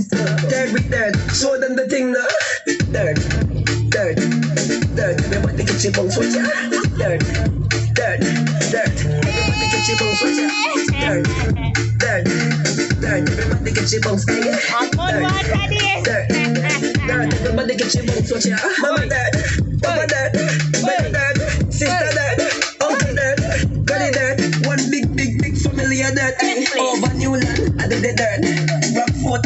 them dirt with dirt. Show them the thing now. Dirt, dirt, dirt. Everybody get your bones with ya. Dirt, dirt, dirt. Everybody get your bones with ya. Dirt, dirt, dirt. Everybody get your bones. Hey, Ampun buat tadi. dirt, dirt. Everybody get your bones with ya. Mama dirt, Papa dirt, baby dirt, sister dirt, uncle dirt, granny dirt. One big, big, big family of dirt. Over Newland, I did the dirt. Rockford,